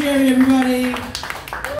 Cheering, everybody.